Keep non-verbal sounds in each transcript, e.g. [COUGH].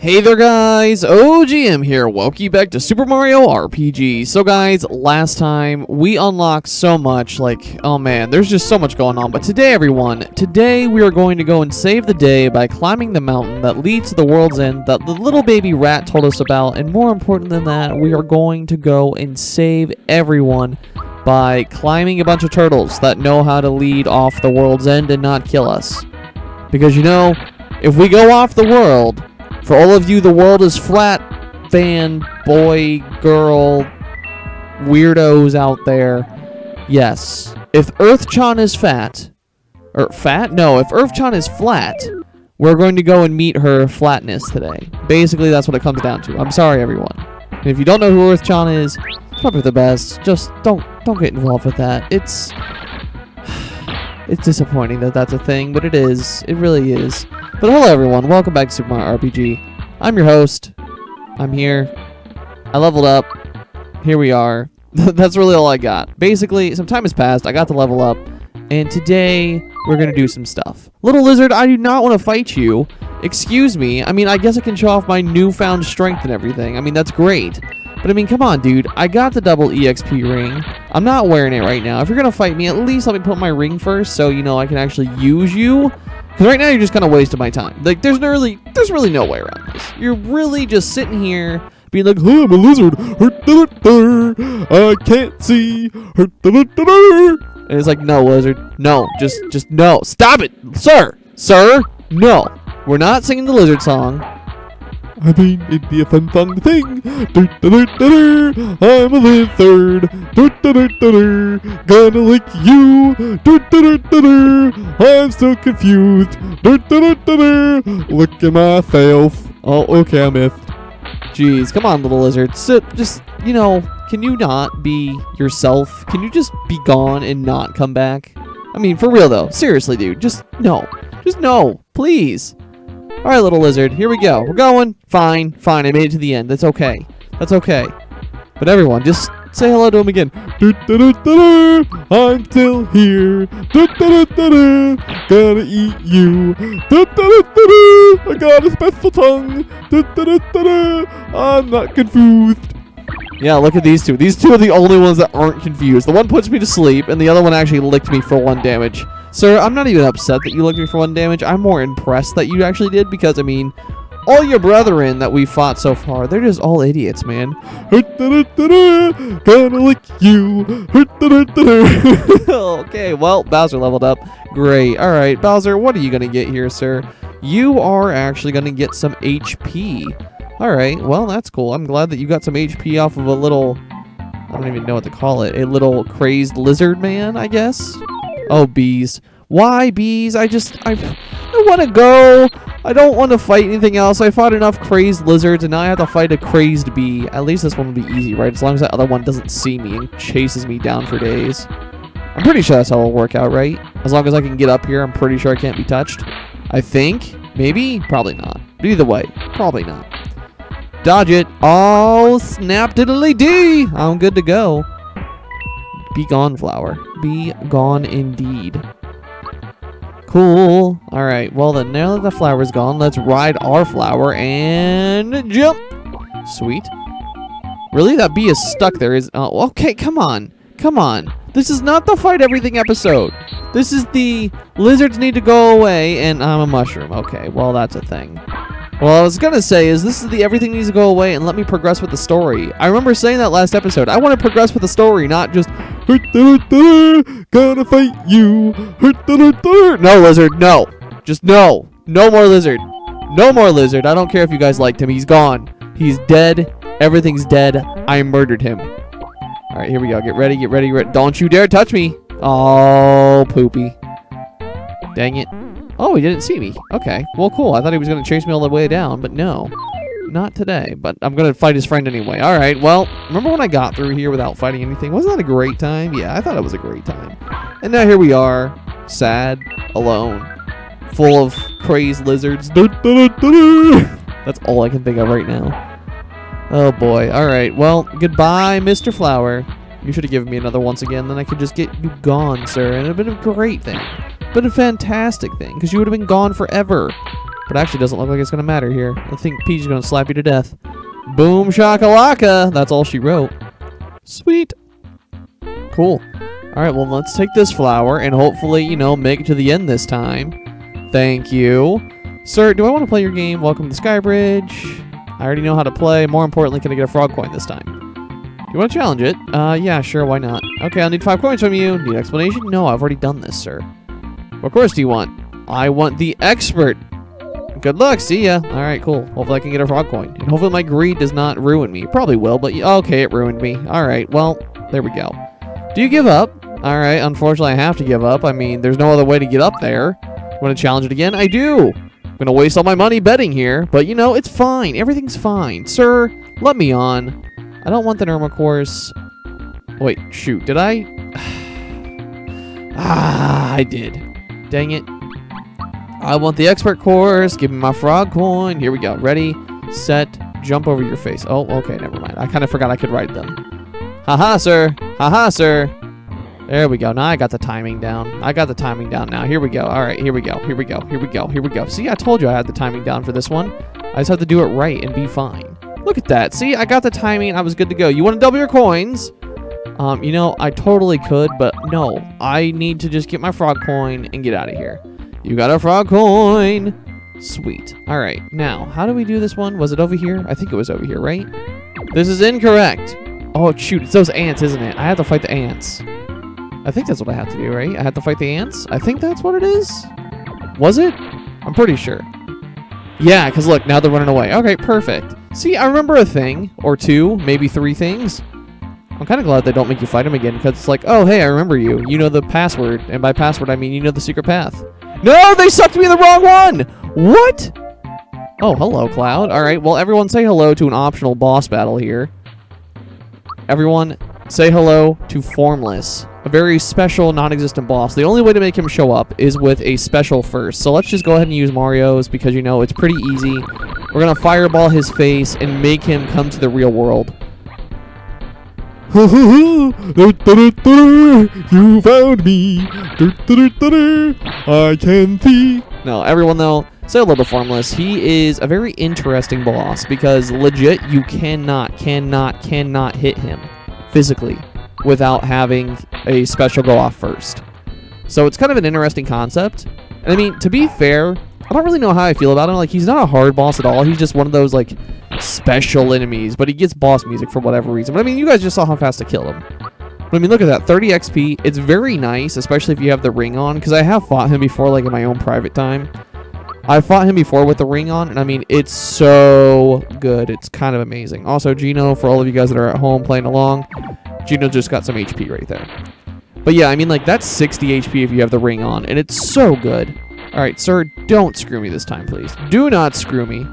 Hey there guys, OGM here, welcome back to Super Mario RPG. So guys, last time we unlocked so much, like, oh man, there's just so much going on. But today everyone, today we are going to go and save the day by climbing the mountain that leads to the world's end that the little baby rat told us about. And more important than that, we are going to go and save everyone by climbing a bunch of turtles that know how to lead off the world's end and not kill us. Because you know, if we go off the world, for all of you, the world is flat fan, boy, girl, weirdos out there. Yes. If Earthchan is fat, or fat? No, if Earthchan is flat, we're going to go and meet her flatness today. Basically, that's what it comes down to. I'm sorry, everyone. And if you don't know who Earthchan is, probably the best. Just don't don't get involved with that. It's [SIGHS] it's disappointing that that's a thing, but it is. It really is. But hello everyone, welcome back to Super Mario RPG. I'm your host. I'm here. I leveled up. Here we are. [LAUGHS] That's really all I got. Basically, some time has passed. I got to level up. And today, we're to do some stuff. Little Lizard, I do not want to fight you. Excuse me. I mean, I guess I can show off my newfound strength and everything. I mean, that's great. But I mean, come on, dude. I got the double EXP ring. I'm not wearing it right now. If you're to fight me, at least let me put my ring first so, you know, I can actually use you. Because right now you're just kind of wasting my time. Like, there's no really, there's really no way around this. You're really just sitting here being like, I'm a lizard. I can't see. And it's like, no, lizard. No, just, just no. Stop it, sir. Sir, no. We're not singing the lizard song. I mean, it'd be a fun fun thing. I'm a lizard. Gonna lick you. I'm so confused. Look at myself. Oh, okay, I'm if. Jeez, come on, little lizard. Sit, just, you know, can you not be yourself? Can you just be gone and not come back? I mean, for real though. Seriously, dude. Just no. Just no. Please. All right, little lizard, here we go. We're going. Fine, fine. I made it to the end. That's okay. That's okay. But everyone, just say hello to him again. I'm still here. Gonna eat you. I got a special tongue. I'm not confused. Yeah, look at these two. These two are the only ones that aren't confused. The one puts me to sleep, and the other one actually licked me for one damage. Sir, I'm not even upset that you licked me for one damage. I'm more impressed that you actually did because, I mean, all your brethren that we fought so far, they're just all idiots, man. Gonna lick you. okay, well, Bowser leveled up. Great. All right, Bowser, what are you going to get here, sir? You are actually going to get some HP. All right, well, that's cool. I'm glad that you got some HP off of a little... I don't even know what to call it. A little crazed lizard man, I guess? Oh, bees. Why bees? I just... I, I want to go. I don't want to fight anything else. I fought enough crazed lizards, and now I have to fight a crazed bee. At least this one will be easy, right? As long as that other one doesn't see me and chases me down for days. I'm pretty sure that's how it'll work out, right? As long as I can get up here, I'm pretty sure I can't be touched. I think. Maybe? Probably not. Either way, probably not. Dodge it. Oh, snap diddly dee. I'm good to go. Be gone, flower. Be gone indeed. Cool. All right. Well, then now that the flower's gone, let's ride our flower and jump. Sweet. Really? That bee is stuck there. Is oh, okay. Come on. Come on. This is not the fight everything episode. This is the lizards need to go away and I'm a mushroom. Okay. Well, that's a thing. Well, I was gonna say is this is the everything needs to go away and let me progress with the story. I remember saying that last episode. I want to progress with the story, not just gonna fight you. No lizard, no. Just no. No more lizard. No more lizard. I don't care if you guys liked him. He's gone. He's dead. Everything's dead. I murdered him. All right, here we go. Get ready. Get ready. Get Don't you dare touch me. Oh, poopy. Dang it. Oh, he didn't see me. Okay. Well, cool. I thought he was going to chase me all the way down, but no. Not today, but I'm going to fight his friend anyway. All right, well, remember when I got through here without fighting anything? Wasn't that a great time? Yeah, I thought it was a great time. And now here we are, sad, alone, full of crazed lizards. [LAUGHS] That's all I can think of right now. Oh boy. All right, well, goodbye, Mr. Flower. You should have given me another once again, then I could just get you gone, sir, and it would have been a great thing. Been a fantastic thing, because you would have been gone forever. But actually doesn't look like it's going to matter here. I think Peach is going to slap you to death. Boom shakalaka. That's all she wrote. Sweet. Cool. All right, well, let's take this flower and hopefully, you know, make it to the end this time. Thank you. Sir, do I want to play your game? Welcome to Skybridge. I already know how to play. More importantly, can I get a frog coin this time? Do you want to challenge it? Uh, yeah, sure, why not? Okay, I'll need five coins from you. Need explanation? No, I've already done this, sir. What course do you want? I want the expert. Good luck, see ya. Alright, cool. Hopefully I can get a frog coin. And hopefully my greed does not ruin me. Probably will, but okay, it ruined me. Alright, well, there we go. Do you give up? Alright, unfortunately I have to give up. I mean, there's no other way to get up there. Want to challenge it again? I do! I'm gonna waste all my money betting here, but you know, it's fine. Everything's fine. Sir, let me on. I don't want the Nerma course. Wait, shoot, did I? [SIGHS] ah, I did. Dang it. I want the expert course. Give me my frog coin. Here we go. Ready, set, jump over your face. Oh, okay, never mind. I kind of forgot I could ride them. Haha, sir. Haha, sir. There we go. Now I got the timing down. I got the timing down now. Here we go. All right, here we go. Here we go. Here we go. Here we go. See, I told you I had the timing down for this one. I just have to do it right and be fine. Look at that. See, I got the timing. I was good to go. You want to double your coins? Um, you know, I totally could, but no. I need to just get my frog coin and get out of here. You got a frog coin. Sweet. All right. Now, how do we do this one? Was it over here? I think it was over here, right? This is incorrect. Oh, shoot. It's those ants, isn't it? I have to fight the ants. I think that's what I have to do, right? I have to fight the ants? I think that's what it is. Was it? I'm pretty sure. Yeah, because look, now they're running away. Okay, perfect. See, I remember a thing, or two, maybe three things. I'm kind of glad they don't make you fight him again, because it's like, oh, hey, I remember you. You know the password, and by password, I mean you know the secret path. No, they sucked me in the wrong one! What? Oh, hello, Cloud. All right, well, everyone say hello to an optional boss battle here. Everyone, say hello to Formless, a very special, non-existent boss. The only way to make him show up is with a special first. So let's just go ahead and use Mario's because, you know, it's pretty easy. We're going to fireball his face and make him come to the real world. You found me. I can see. No, everyone though, say hello to Formless. He is a very interesting boss because legit, you cannot, cannot, cannot hit him physically without having a special go off first. So it's kind of an interesting concept. And I mean, to be fair, I don't really know how I feel about him. Like, he's not a hard boss at all. He's just one of those, like, special enemies. But he gets boss music for whatever reason. But I mean, you guys just saw how fast I killed him. But I mean, look at that. 30 XP. It's very nice, especially if you have the ring on. Because I have fought him before, like, in my own private time. I fought him before with the ring on, and I mean, it's so good. It's kind of amazing. Also, Geno, for all of you guys that are at home playing along, Geno just got some HP right there. But yeah, I mean, like, that's 60 HP if you have the ring on, and it's so good. All right, sir, don't screw me this time, please. Do not screw me.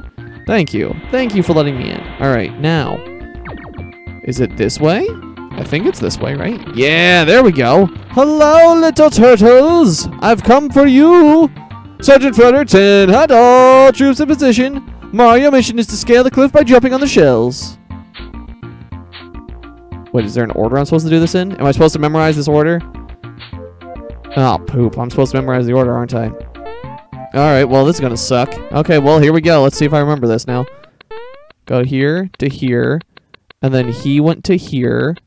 Thank you. Thank you for letting me in. All right, now, is it this way? I think it's this way, right? Yeah, there we go. Hello, little turtles. I've come for you. Sergeant Fredericton, had all troops in position. Mario mission is to scale the cliff by jumping on the shells. Wait, is there an order I'm supposed to do this in? Am I supposed to memorize this order? Oh, poop. I'm supposed to memorize the order, aren't I? Alright, well, this is gonna suck. Okay, well, here we go. Let's see if I remember this now. Go here to here. And then he went to here.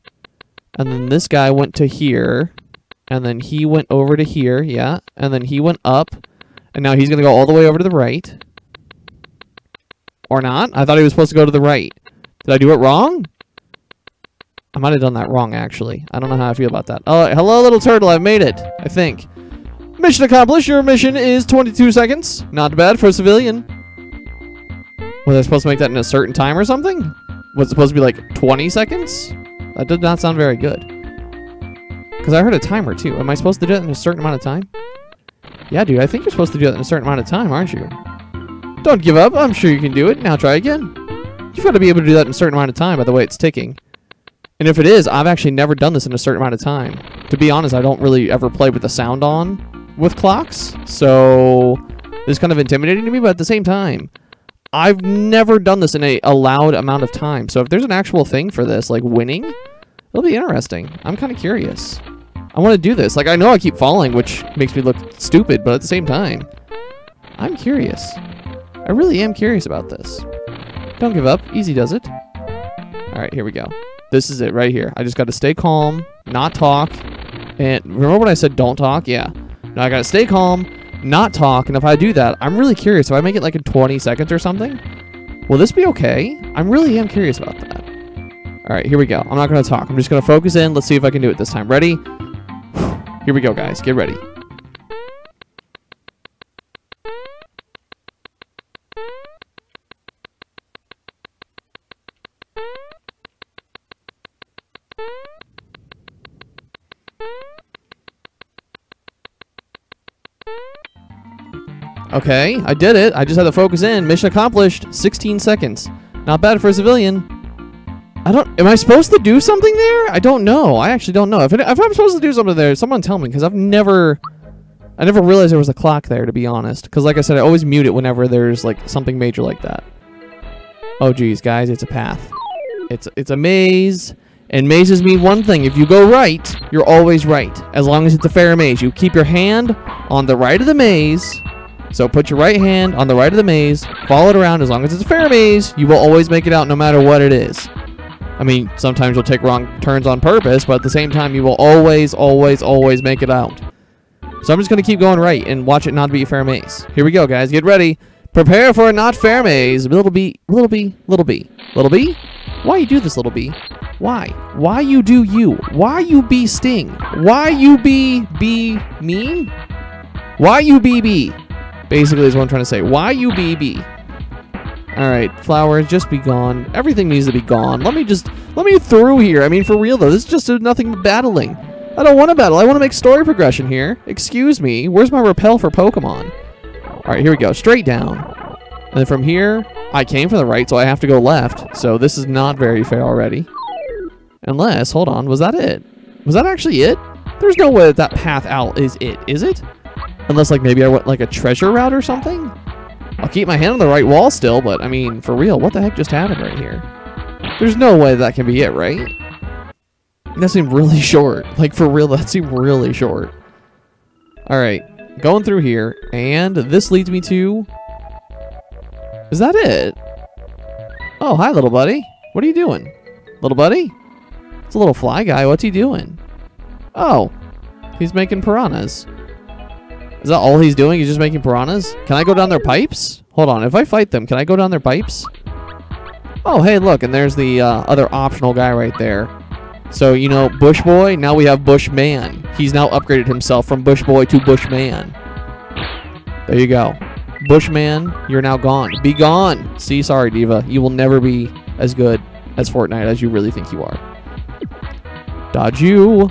And then this guy went to here. And then he went over to here, yeah. And then he went up. And now he's gonna go all the way over to the right. Or not? I thought he was supposed to go to the right. Did I do it wrong? I might have done that wrong, actually. I don't know how I feel about that. Oh, hello, little turtle. I've made it, I think. Mission accomplished. Your mission is 22 seconds. Not bad for a civilian. Was I supposed to make that in a certain time or something? Was it supposed to be like 20 seconds? That did not sound very good. Because I heard a timer, too. Am I supposed to do it in a certain amount of time? Yeah, dude, I think you're supposed to do it in a certain amount of time, aren't you? Don't give up. I'm sure you can do it. Now try again. You've got to be able to do that in a certain amount of time by the way it's ticking. And if it is, I've actually never done this in a certain amount of time. To be honest, I don't really ever play with the sound on with clocks, so it's kind of intimidating to me, but at the same time, I've never done this in a allowed amount of time. So if there's an actual thing for this, like winning, it'll be interesting. I'm kind of curious. I want to do this. Like, I know I keep falling, which makes me look stupid, but at the same time, I'm curious. I really am curious about this. Don't give up. Easy does it. All right, here we go. This is it right here. I just got to stay calm, not talk. And remember when I said don't talk? Yeah. Now I got to stay calm, not talk. And if I do that, I'm really curious. If I make it like in 20 seconds or something, will this be okay? I'm really am curious about that. All right, here we go. I'm not to talk. I'm just to focus in. Let's see if I can do it this time. Ready? Here we go, guys. Get ready. Okay, I did it. I just had to focus in. Mission accomplished. 16 seconds. Not bad for a civilian. I don't. Am I supposed to do something there? I don't know. I actually don't know. If, it, if I'm supposed to do something there, someone tell me because I've never. I never realized there was a clock there, to be honest. Because, like I said, I always mute it whenever there's like something major like that. Oh, geez, guys, it's a path. It's it's a maze, and mazes mean one thing: if you go right, you're always right. As long as it's a fair maze, you keep your hand on the right of the maze. So put your right hand on the right of the maze, follow it around. As long as it's a fair maze, you will always make it out, no matter what it is. I mean, sometimes you'll take wrong turns on purpose, but at the same time, you will always, always, always make it out. So I'm just going to keep going right and watch it not be a fair maze. Here we go, guys. Get ready. Prepare for a not fair maze. Little B, little B, little B. Little B? Why you do this, little B? Why? Why you do you? Why you be Sting? Why you be be mean? Why you be B? Basically is what I'm trying to say. Why you be B? Alright, flowers, just be gone. Everything needs to be gone. Let me just, let me through here. I mean, for real though, this is just nothing but battling. I don't want to battle. I want to make story progression here. Excuse me. Where's my repel for Pokemon? Alright, here we go. Straight down. And then from here, I came from the right, so I have to go left. So this is not very fair already. Unless, hold on, was that it? Was that actually it? There's no way that that path out is it, is it? Unless, like, maybe I went, like, a treasure route or something? I'll keep my hand on the right wall still, but, I mean, for real, what the heck just happened right here? There's no way that can be it, right? That seemed really [LAUGHS] short. Like, for real, that seemed really short. Alright, going through here, and this leads me to... Is that it? Oh, hi, little buddy. What are you doing? Little buddy? It's a little fly guy. What's he doing? Oh, he's making piranhas. Is that all he's doing? He's just making piranhas? Can I go down their pipes? Hold on. If I fight them, can I go down their pipes? Oh, hey, look. And there's the uh, other optional guy right there. So, you know, Bush Boy, now we have Bushman. He's now upgraded himself from Bush Boy to Bushman. There you go. Bushman, you're now gone. Be gone. See, sorry, Diva. You will never be as good as Fortnite as you really think you are. Dodge you.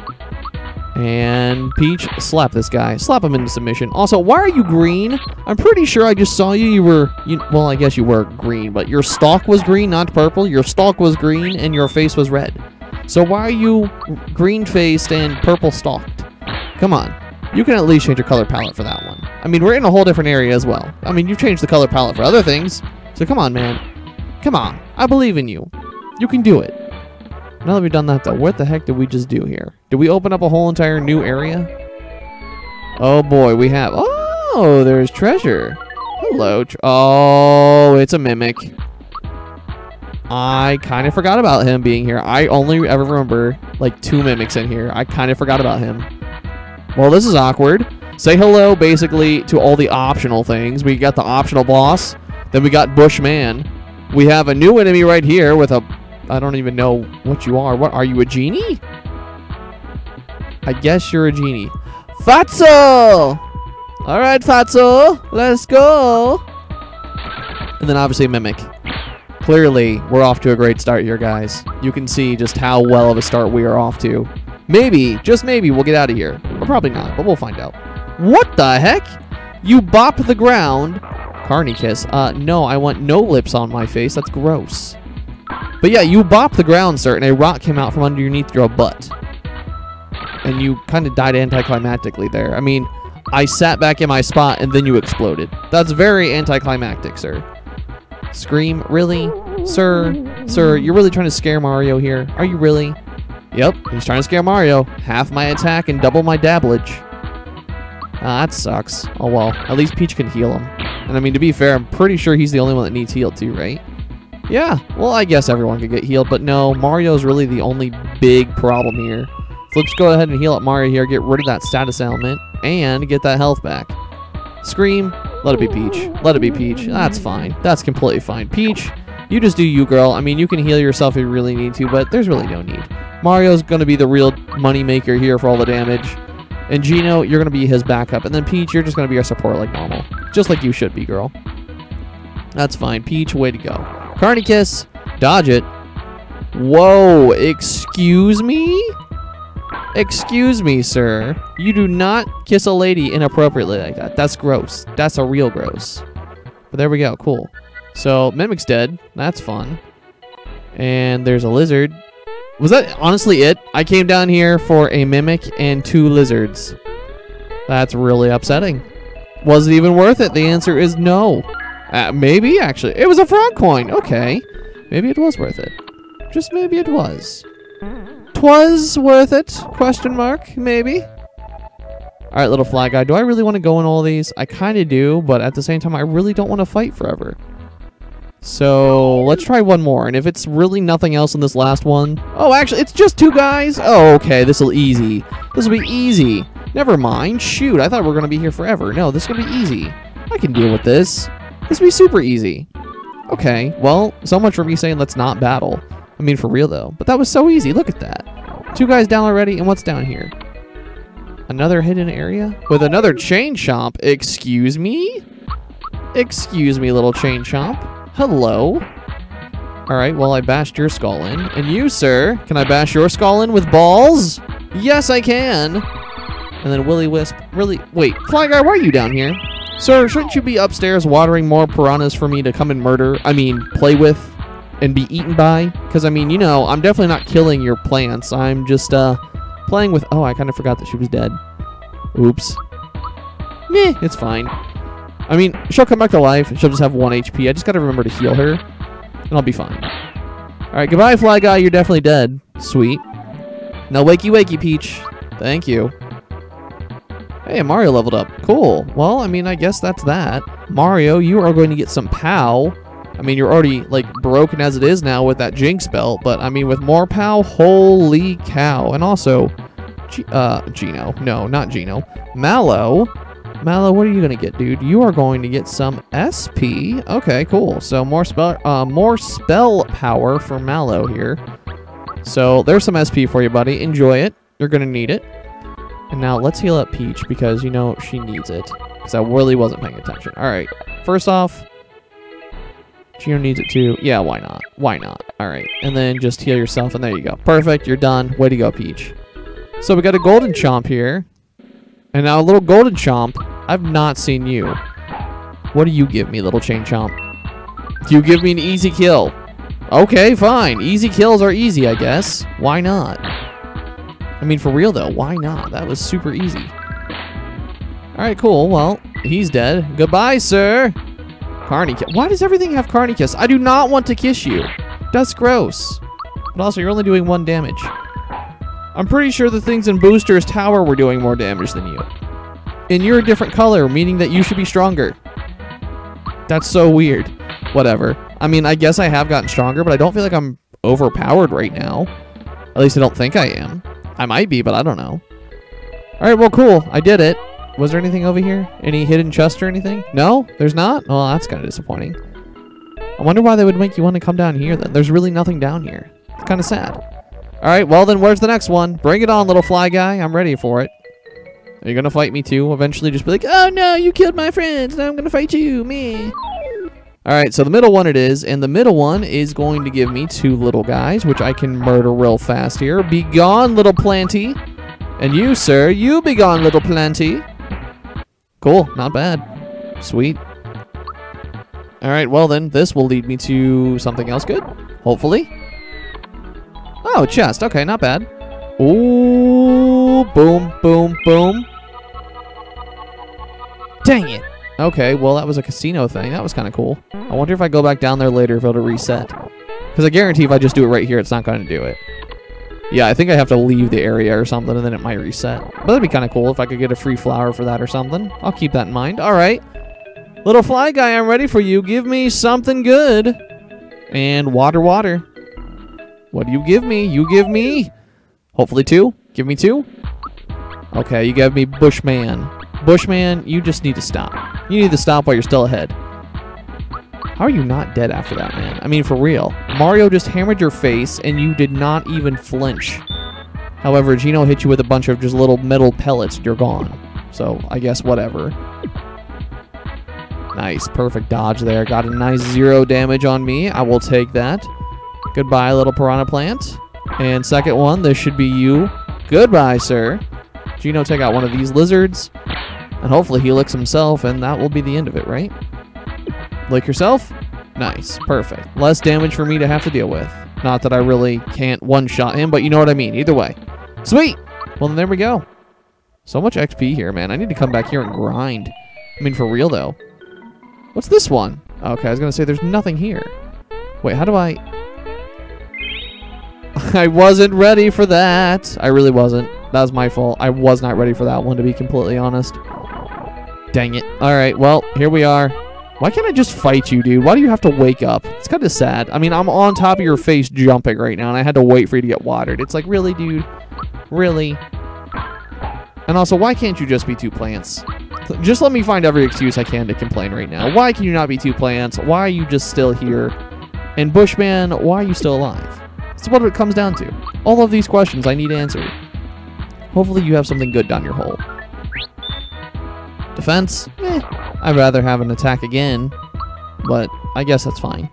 And Peach, slap this guy. Slap him into submission. Also, why are you green? I'm pretty sure I just saw you. You were, you, well, I guess you were green, but your stalk was green, not purple. Your stalk was green, and your face was red. So why are you green-faced and purple-stalked? Come on. You can at least change your color palette for that one. I mean, we're in a whole different area as well. I mean, you've changed the color palette for other things. So come on, man. Come on. I believe in you. You can do it. Now that we've done that, though, what the heck did we just do here? Did we open up a whole entire new area? Oh, boy, we have... Oh, there's treasure. Hello. Tr oh, it's a mimic. I kind of forgot about him being here. I only ever remember, like, two mimics in here. I kind of forgot about him. Well, this is awkward. Say hello, basically, to all the optional things. We got the optional boss. Then we got Bushman. We have a new enemy right here with a... I don't even know what you are. What, are you a genie? I guess you're a genie. Fatso! Alright, Fatso. Let's go. And then obviously Mimic. Clearly, we're off to a great start here, guys. You can see just how well of a start we are off to. Maybe, just maybe, we'll get out of here. Or probably not, but we'll find out. What the heck? You bop the ground. Carney kiss. Uh, no, I want no lips on my face. That's gross. But yeah, you bop the ground, sir, and a rock came out from underneath your butt. And you kind of died anticlimactically there. I mean, I sat back in my spot and then you exploded. That's very anticlimactic, sir. Scream, really? Sir, sir, you're really trying to scare Mario here? Are you really? Yep, he's trying to scare Mario. Half my attack and double my dabblage. Ah, that sucks. Oh well, at least Peach can heal him. And I mean, to be fair, I'm pretty sure he's the only one that needs healed too, right? Yeah, well, I guess everyone could get healed, but no, Mario's really the only big problem here. So let's go ahead and heal up Mario here, get rid of that status element, and get that health back. Scream, let it be Peach. Let it be Peach. That's fine. That's completely fine. Peach, you just do you, girl. I mean, you can heal yourself if you really need to, but there's really no need. Mario's going to be the real money maker here for all the damage. And Geno, you're going to be his backup. And then Peach, you're just going to be our support like normal. Just like you should be, girl. That's fine. Peach, way to go. Carny Kiss, dodge it. Whoa, excuse me? Excuse me, sir. You do not kiss a lady inappropriately like that. That's gross. That's a real gross. But there we go. Cool. So, Mimic's dead. That's fun. And there's a lizard. Was that honestly it? I came down here for a Mimic and two lizards. That's really upsetting. Was it even worth it? The answer is no. Uh, maybe, actually. It was a frog coin. Okay. Maybe it was worth it. Just maybe it was. Twas worth it? Question mark. Maybe. All right, little fly guy. Do I really want to go in all these? I kind of do, but at the same time, I really don't want to fight forever. So let's try one more. And if it's really nothing else in this last one... Oh, actually, it's just two guys? Oh, okay. This will be easy. This will be easy. Never mind. Shoot, I thought we were going to be here forever. No, this is going to be easy. I can deal with this. This would be super easy. Okay, well, so much for me saying let's not battle. I mean, for real, though. But that was so easy. Look at that. Two guys down already, and what's down here? Another hidden area? With another chain chomp. Excuse me? Excuse me, little chain chomp. Hello. Alright, well, I bashed your skull in. And you, sir, can I bash your skull in with balls? Yes, I can. And then Willy Wisp. Really? Wait, Fly Guy, why are you down here? Sir, shouldn't you be upstairs watering more piranhas for me to come and murder? I mean, play with and be eaten by? Because, I mean, you know, I'm definitely not killing your plants. I'm just, uh, playing with... Oh, I kind of forgot that she was dead. Oops. Meh, it's fine. I mean, she'll come back to life. She'll just have 1 HP. I just gotta remember to heal her, and I'll be fine. Alright, goodbye, Fly Guy. You're definitely dead. Sweet. Now, wakey wakey, Peach. Thank you. Hey, Mario leveled up. Cool. Well, I mean, I guess that's that. Mario, you are going to get some POW. I mean, you're already, like, broken as it is now with that Jinx belt, but, I mean, with more POW, holy cow. And also, G uh, Geno. No, not Geno. Mallow. Mallow, what are you going to get, dude? You are going to get some SP. Okay, cool. So, more spell, uh, more spell power for Mallow here. So, there's some SP for you, buddy. Enjoy it. You're going to need it. And now let's heal up Peach because, you know, she needs it. Because I really wasn't paying attention. Alright, first off, Geno needs it too. Yeah, why not? Why not? Alright, and then just heal yourself, and there you go. Perfect, you're done. Way to go, Peach. So we got a Golden Chomp here. And now a little Golden Chomp. I've not seen you. What do you give me, little Chain Chomp? You give me an easy kill? Okay, fine. Easy kills are easy, I guess. Why not? I mean, for real, though, why not? That was super easy. Alright, cool. Well, he's dead. Goodbye, sir. Carny kiss. Why does everything have Carny kiss? I do not want to kiss you. That's gross. But also, you're only doing one damage. I'm pretty sure the things in Booster's tower were doing more damage than you. And you're a different color, meaning that you should be stronger. That's so weird. Whatever. I mean, I guess I have gotten stronger, but I don't feel like I'm overpowered right now. At least I don't think I am. I might be, but I don't know. Alright, well, cool. I did it. Was there anything over here? Any hidden chest or anything? No? There's not? Oh, that's kind of disappointing. I wonder why they would make you want to come down here, then. There's really nothing down here. It's kind of sad. Alright, well, then where's the next one? Bring it on, little fly guy. I'm ready for it. Are you going to fight me, too? Eventually just be like, Oh, no, you killed my friends. Now I'm going to fight you. Me. Alright, so the middle one it is, and the middle one is going to give me two little guys, which I can murder real fast here. Be gone, little planty. And you, sir, you be gone, little planty. Cool, not bad. Sweet. Alright, well then, this will lead me to something else good. Hopefully. Oh, chest. Okay, not bad. Ooh, boom, boom, boom. Dang it. Okay, well, that was a casino thing. That was kind of cool. I wonder if I go back down there later if it'll reset. Because I guarantee if I just do it right here, it's not going to do it. Yeah, I think I have to leave the area or something, and then it might reset. But that'd be kind of cool if I could get a free flower for that or something. I'll keep that in mind. All right. Little fly guy, I'm ready for you. Give me something good. And water, water. What do you give me? You give me. Hopefully two. Give me two. Okay, you gave me Bushman. Bushman, you just need to stop. You need to stop while you're still ahead. How are you not dead after that, man? I mean, for real. Mario just hammered your face, and you did not even flinch. However, Geno hit you with a bunch of just little metal pellets, you're gone. So, I guess whatever. Nice, perfect dodge there. Got a nice zero damage on me. I will take that. Goodbye, little piranha plant. And second one, this should be you. Goodbye, sir. Geno, take out one of these lizards. And hopefully he licks himself, and that will be the end of it, right? Lick yourself? Nice. Perfect. Less damage for me to have to deal with. Not that I really can't one-shot him, but you know what I mean. Either way. Sweet! Well, then there we go. So much XP here, man. I need to come back here and grind. I mean, for real, though. What's this one? Okay, I was going to say there's nothing here. Wait, how do I... [LAUGHS] I wasn't ready for that. I really wasn't. That was my fault. I was not ready for that one, to be completely honest. Dang it. All right, well, here we are. Why can't I just fight you, dude? Why do you have to wake up? It's kind of sad. I mean, I'm on top of your face jumping right now, and I had to wait for you to get watered. It's like, really, dude? Really? And also, why can't you just be two plants? Just let me find every excuse I can to complain right now. Why can you not be two plants? Why are you just still here? And Bushman, why are you still alive? That's what it comes down to. All of these questions I need answered. Hopefully you have something good down your hole. Defense? Eh, I'd rather have an attack again, but I guess that's fine.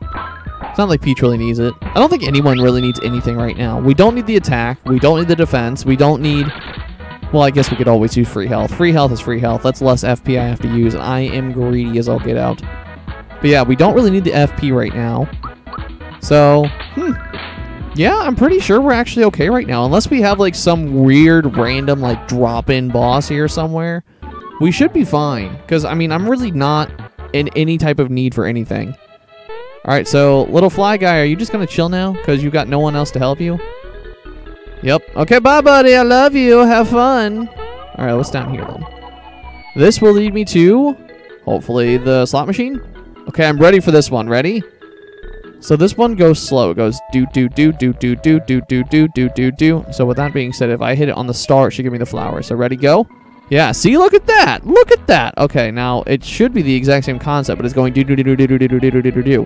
It's not like Peach really needs it. I don't think anyone really needs anything right now. We don't need the attack. We don't need the defense. We don't need... Well, I guess we could always use free health. Free health is free health. That's less FP I have to use, and I am greedy as I'll get out. But yeah, we don't really need the FP right now. So, hmm. Yeah, I'm pretty sure we're actually okay right now. Unless we have, like, some weird, random, like, drop-in boss here somewhere. We should be fine. Because, I mean, I'm really not in any type of need for anything. Alright, so, little fly guy, are you just going to chill now? Because you've got no one else to help you? Yep. Okay, bye, buddy. I love you. Have fun. Alright, what's down here, then? This will lead me to, hopefully, the slot machine. Okay, I'm ready for this one. Ready? So this one goes slow. It goes do do do do do do do do do do do do. So with that being said, if I hit it on the star, it should give me the flower. So ready, go. Yeah, see, look at that. Look at that. Okay, now it should be the exact same concept, but it's going do do do do do do do do do do do do.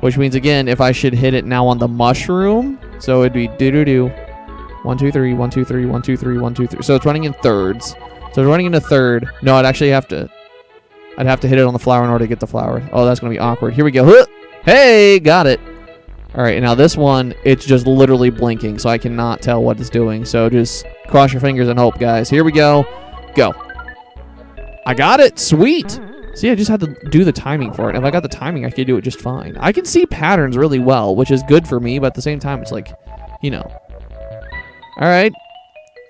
Which means again, if I should hit it now on the mushroom, so it'd be do do do. One two three one two three one two three one two three. So it's running in thirds. So it's running in a third. No, I'd actually have to. I'd have to hit it on the flower in order to get the flower. Oh, that's gonna be awkward. Here we go. Hey, got it. All right, now this one, it's just literally blinking, so I cannot tell what it's doing. So just cross your fingers and hope, guys. Here we go. Go. I got it. Sweet. See, I just had to do the timing for it. If I got the timing, I could do it just fine. I can see patterns really well, which is good for me, but at the same time, it's like, you know. All right.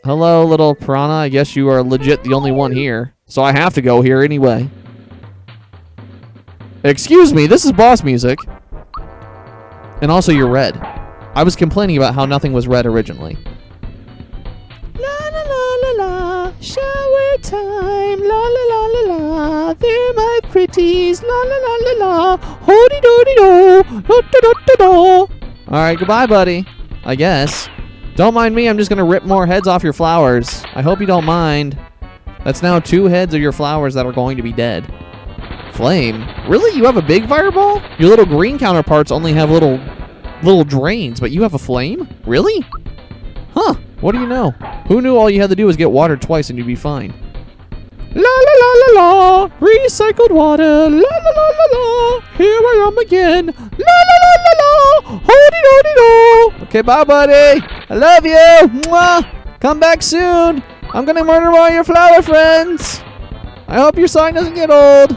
Hello, little piranha. I guess you are legit the only one here. So I have to go here anyway. Excuse me, this is boss music. And also, you're red. I was complaining about how nothing was red originally. La la la la la, shower time, la la la la la, they're my pretties, la la la la la, hody dody do, da da da da da. Alright, goodbye, buddy. I guess. Don't mind me, I'm just gonna rip more heads off your flowers. I hope you don't mind. That's now two heads of your flowers that are going to be dead. Flame? Really? You have a big fireball? Your little green counterparts only have little little drains, but you have a flame? Really? Huh. What do you know? Who knew all you had to do was get watered twice and you'd be fine? La la la la la, recycled water, la la la la la, here I am again, la la la la la, hody dody do. Okay, bye buddy, I love you, Mwah. come back soon, I'm gonna murder all your flower friends. I hope your sign doesn't get old.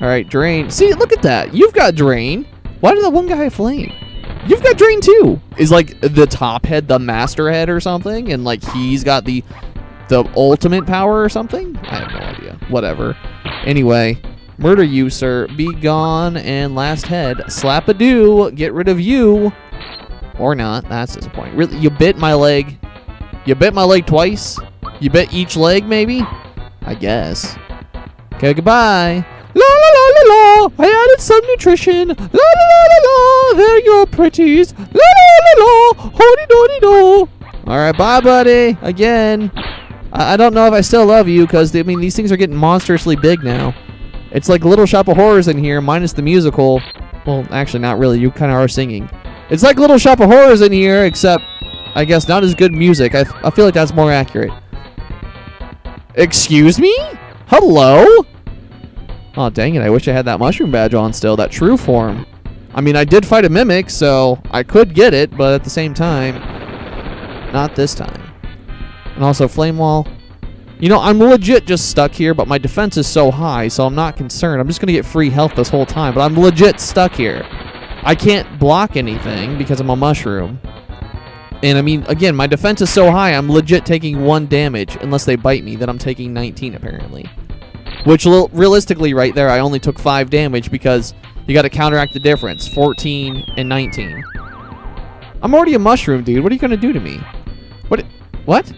All right, drain. See, look at that. You've got drain. Why did that one guy have flame? You've got drain too. Is like the top head the master head or something, and like he's got the the ultimate power or something? I have no idea. Whatever. Anyway, murder you, sir. Be gone. And last head, slap a do. Get rid of you, or not. That's disappointing. Really, you bit my leg. You bit my leg twice. You bit each leg, maybe. I guess. Okay, goodbye. La la. I added some nutrition. La la la la la. There your pretties. La la la la. Hody doody do. All right, bye, buddy. Again. I, I don't know if I still love you because I mean these things are getting monstrously big now. It's like Little Shop of Horrors in here, minus the musical. Well, actually, not really. You kind of are singing. It's like Little Shop of Horrors in here, except I guess not as good music. I, I feel like that's more accurate. Excuse me? Hello? Oh, dang it. I wish I had that mushroom badge on still. That true form. I mean, I did fight a mimic, so I could get it, but at the same time, not this time. And also, Flame Wall. You know, I'm legit just stuck here, but my defense is so high, so I'm not concerned. I'm just going to get free health this whole time, but I'm legit stuck here. I can't block anything because I'm a mushroom. And I mean, again, my defense is so high, I'm legit taking one damage unless they bite me. Then I'm taking 19 apparently. Which realistically, right there, I only took five damage because you got to counteract the difference: 14 and 19. I'm already a mushroom, dude. What are you gonna do to me? What? What?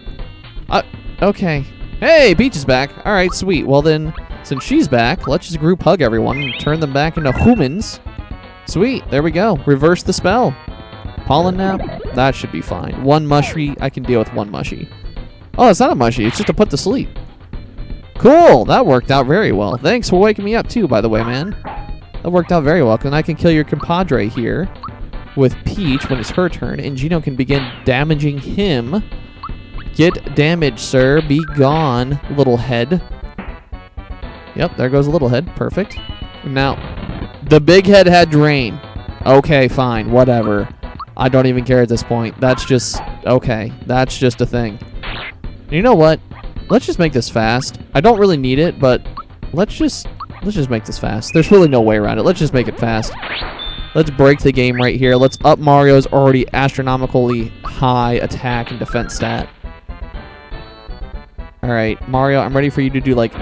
Uh, okay. Hey, Peach is back. All right, sweet. Well then, since she's back, let's just group hug everyone and turn them back into humans. Sweet. There we go. Reverse the spell. Pollen nap? That should be fine. One mushy. I can deal with one mushy. Oh, it's not a mushy. It's just to put to sleep. Cool. That worked out very well. Thanks for waking me up, too, by the way, man. That worked out very well. And I can kill your compadre here with Peach when it's her turn, and Geno can begin damaging him. Get damage, sir. Be gone, little head. Yep, there goes a little head. Perfect. Now, the big head had drain. Okay, fine. Whatever. I don't even care at this point. That's just, okay. That's just a thing. You know what? Let's just make this fast. I don't really need it, but let's just, let's just make this fast. There's really no way around it. Let's just make it fast. Let's break the game right here. Let's up Mario's already astronomically high attack and defense stat. Alright, Mario, I'm ready for you to do like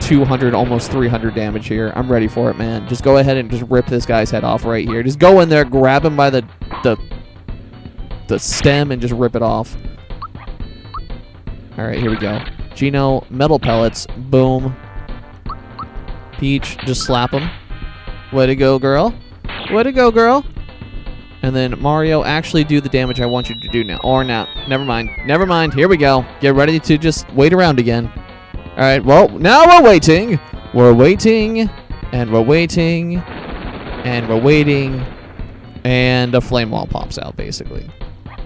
200, almost 300 damage here. I'm ready for it, man. Just go ahead and just rip this guy's head off right here. Just go in there, grab him by the the the stem, and just rip it off. All right, here we go. Geno, metal pellets. Boom. Peach, just slap him. Way to go, girl. Way to go, girl. And then Mario, actually do the damage I want you to do now. Or not. Never mind. Never mind. Here we go. Get ready to just wait around again. All right, well, now we're waiting. We're waiting, and we're waiting, and we're waiting, and a flame wall pops out, basically.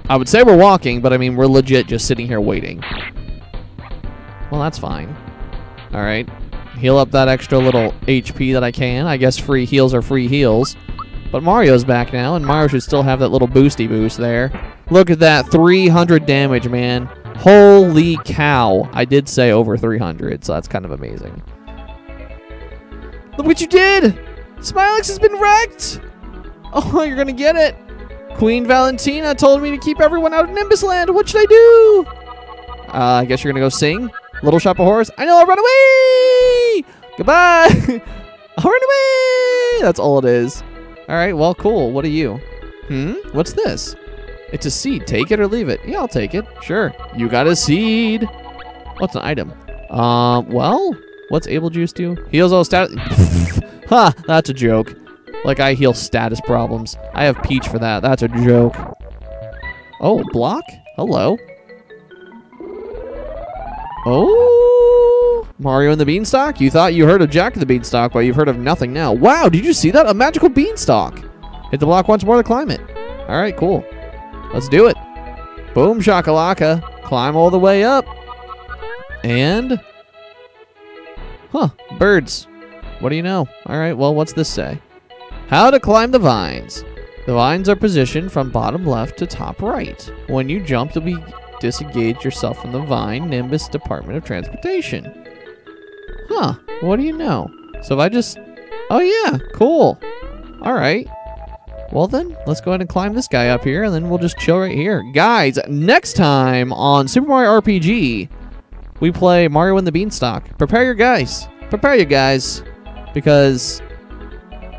I would say we're walking, but I mean, we're legit just sitting here waiting. Well, that's fine. All right. Heal up that extra little HP that I can. I guess free heals are free heals. But Mario's back now, and Mario should still have that little boosty boost there. Look at that, 300 damage, man. Holy cow. I did say over 300, so that's kind of amazing. Look what you did! Smilax has been wrecked! Oh, [LAUGHS] you're gonna get it! Queen Valentina told me to keep everyone out of Nimbus Land. What should I do? Uh, I guess you're gonna go sing? Little Shop of Horrors? I know, I'll run away! Goodbye! [LAUGHS] I'll run away! That's all it is. Alright, well, cool. What are you? Hmm? What's this? It's a seed. Take it or leave it. Yeah, I'll take it. Sure. You got a seed. What's an item? Um, well, what's Able Juice do? Heals all status. [LAUGHS] ha, that's a joke. Like I heal status problems. I have Peach for that. That's a joke. Oh, block? Hello. Oh, Mario and the Beanstalk? You thought you heard of Jack the Beanstalk, but you've heard of nothing now. Wow, did you see that? A magical beanstalk. Hit the block once more to climb it. All right, cool. Let's do it. Boom shakalaka. Climb all the way up. And... Huh, birds. What do you know? All right, well, what's this say? How to climb the vines. The vines are positioned from bottom left to top right. When you jump, you'll be disengage yourself from the vine Nimbus Department of Transportation. Huh, what do you know? So if I just... Oh yeah, cool. All right. Well then, let's go ahead and climb this guy up here, and then we'll just chill right here. Guys, next time on Super Mario RPG, we play Mario and the Beanstalk. Prepare your guys. Prepare your guys. Because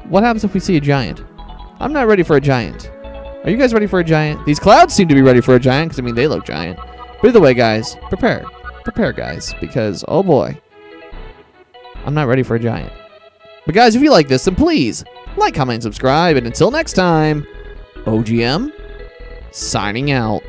what happens if we see a giant? I'm not ready for a giant. Are you guys ready for a giant? These clouds seem to be ready for a giant, because, I mean, they look giant. But either way, guys, prepare. Prepare, guys, because, oh boy. I'm not ready for a giant. But guys, if you like this, then please like, comment, and subscribe. And until next time, OGM signing out.